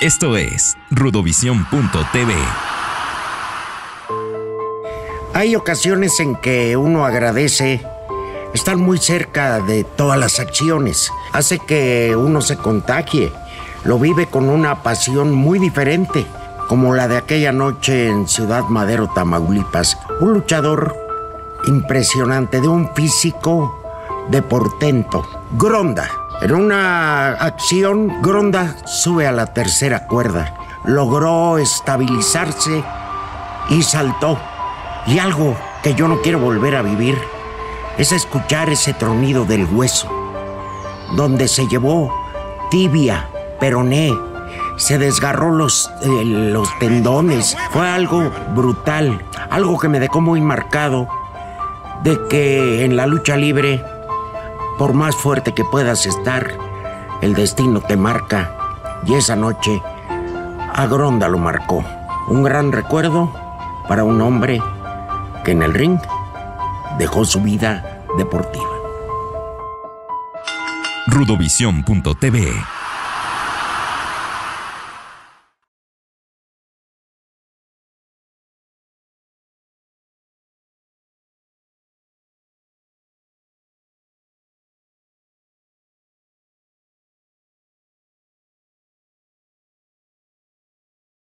Esto es rudovisión.tv. Hay ocasiones en que uno agradece estar muy cerca de todas las acciones. Hace que uno se contagie. Lo vive con una pasión muy diferente, como la de aquella noche en Ciudad Madero, Tamaulipas. Un luchador impresionante de un físico de portento. Gronda. En una acción, Gronda sube a la tercera cuerda. Logró estabilizarse y saltó. Y algo que yo no quiero volver a vivir es escuchar ese tronido del hueso, donde se llevó tibia, peroné, se desgarró los, eh, los tendones. Fue algo brutal, algo que me dejó muy marcado de que en la lucha libre, por más fuerte que puedas estar, el destino te marca. Y esa noche, Agronda lo marcó. Un gran recuerdo para un hombre que en el ring dejó su vida deportiva. rudovisión.tv